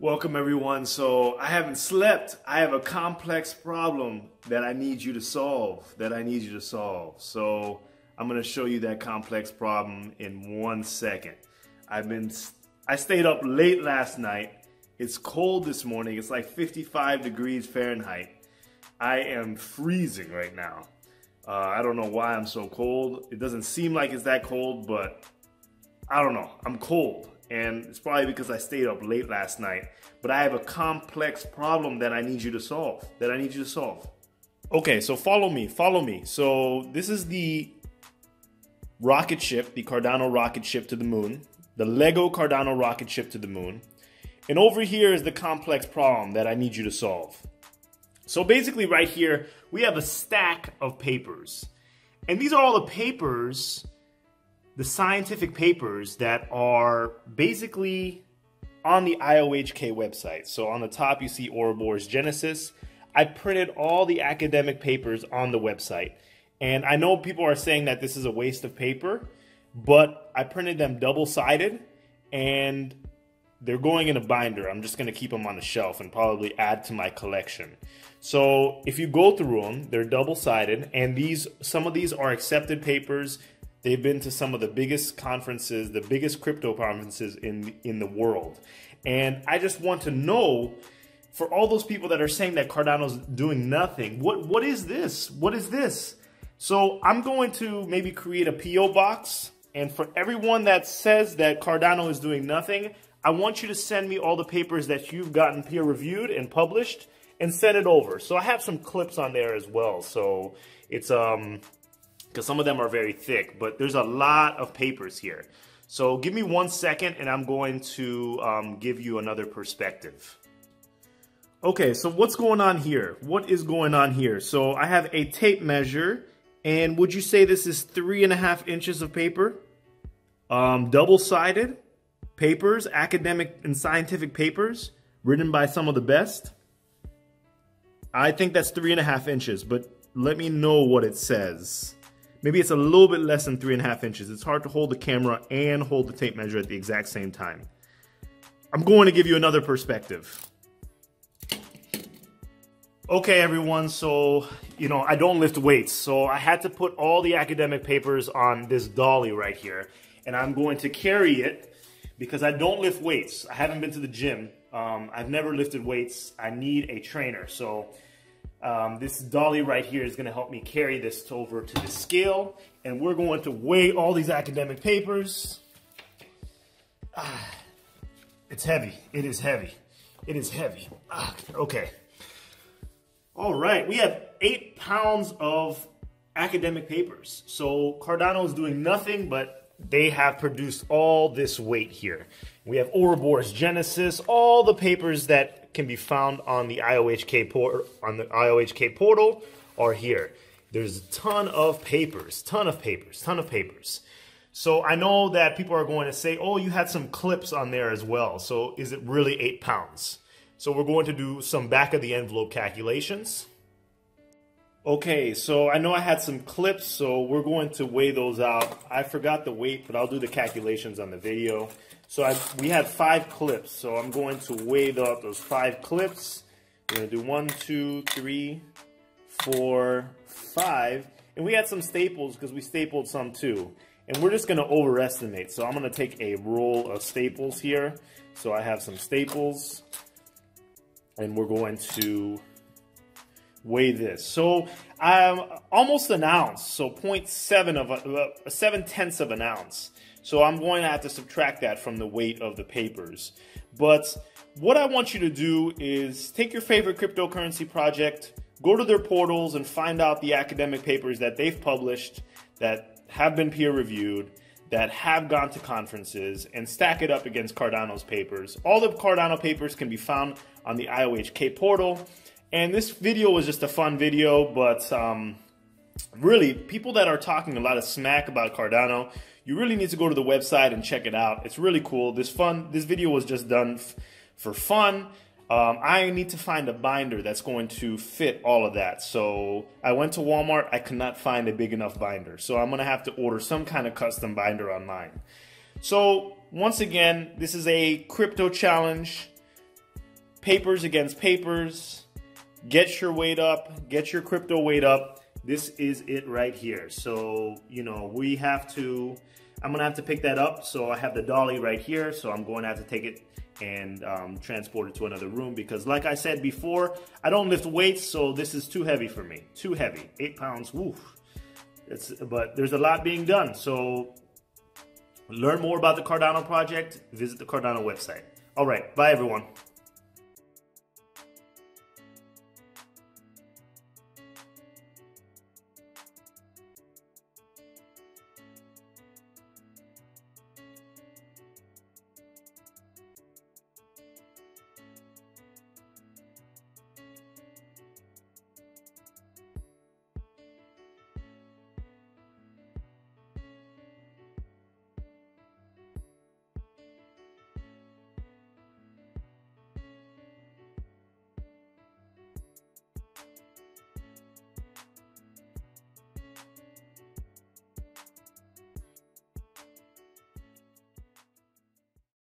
Welcome everyone. So I haven't slept. I have a complex problem that I need you to solve, that I need you to solve. So I'm going to show you that complex problem in one second. I've been, I stayed up late last night. It's cold this morning. It's like 55 degrees Fahrenheit. I am freezing right now. Uh, I don't know why I'm so cold. It doesn't seem like it's that cold, but I don't know. I'm cold and it's probably because I stayed up late last night. But I have a complex problem that I need you to solve. That I need you to solve. Okay, so follow me, follow me. So this is the rocket ship, the Cardano rocket ship to the moon, the Lego Cardano rocket ship to the moon. And over here is the complex problem that I need you to solve. So basically right here, we have a stack of papers. And these are all the papers the scientific papers that are basically on the IOHK website. So on the top, you see Ouroboros Genesis. I printed all the academic papers on the website. And I know people are saying that this is a waste of paper, but I printed them double sided and they're going in a binder. I'm just going to keep them on the shelf and probably add to my collection. So if you go through them, they're double sided and these some of these are accepted papers. They've been to some of the biggest conferences, the biggest crypto conferences in in the world. And I just want to know for all those people that are saying that Cardano's doing nothing, what what is this? What is this? So I'm going to maybe create a PO box and for everyone that says that Cardano is doing nothing, I want you to send me all the papers that you've gotten peer reviewed and published and send it over. So I have some clips on there as well. So it's um because some of them are very thick, but there's a lot of papers here. So give me one second and I'm going to um, give you another perspective. Okay, so what's going on here? What is going on here? So I have a tape measure and would you say this is three and a half inches of paper? Um, Double-sided papers, academic and scientific papers written by some of the best. I think that's three and a half inches, but let me know what it says. Maybe it's a little bit less than three and a half inches. It's hard to hold the camera and hold the tape measure at the exact same time. I'm going to give you another perspective. Okay, everyone, so, you know, I don't lift weights, so I had to put all the academic papers on this dolly right here, and I'm going to carry it because I don't lift weights. I haven't been to the gym. Um, I've never lifted weights. I need a trainer, so um, this dolly right here is going to help me carry this over to the scale. And we're going to weigh all these academic papers. Ah, it's heavy. It is heavy. It is heavy. Ah, okay. All right. We have eight pounds of academic papers. So Cardano is doing nothing, but they have produced all this weight here. We have Ouroboros Genesis, all the papers that can be found on the IOHK port on the IOHK portal are here. There's a ton of papers, ton of papers, ton of papers. So I know that people are going to say, oh, you had some clips on there as well. So is it really eight pounds? So we're going to do some back of the envelope calculations. Okay, so I know I had some clips, so we're going to weigh those out. I forgot the weight, but I'll do the calculations on the video. So I, we had five clips, so I'm going to weigh the, those five clips. We're going to do one, two, three, four, five. And we had some staples because we stapled some too. And we're just going to overestimate. So I'm going to take a roll of staples here. So I have some staples. And we're going to weigh this. So um, almost an ounce. So 0.7 of a, a 7 tenths of an ounce. So I'm going to have to subtract that from the weight of the papers. But what I want you to do is take your favorite cryptocurrency project, go to their portals and find out the academic papers that they've published that have been peer reviewed, that have gone to conferences, and stack it up against Cardano's papers. All the Cardano papers can be found on the IOHK portal. And this video was just a fun video, but um, really, people that are talking a lot of smack about Cardano, you really need to go to the website and check it out. It's really cool. This fun. This video was just done for fun. Um, I need to find a binder that's going to fit all of that. So I went to Walmart. I could not find a big enough binder. So I'm going to have to order some kind of custom binder online. So once again, this is a crypto challenge. papers against papers. Get your weight up, get your crypto weight up. This is it right here. So, you know, we have to, I'm gonna have to pick that up. So I have the dolly right here. So I'm going to have to take it and um, transport it to another room because like I said before, I don't lift weights. So this is too heavy for me, too heavy, eight pounds, woof. It's, but there's a lot being done. So learn more about the Cardano project, visit the Cardano website. All right, bye everyone.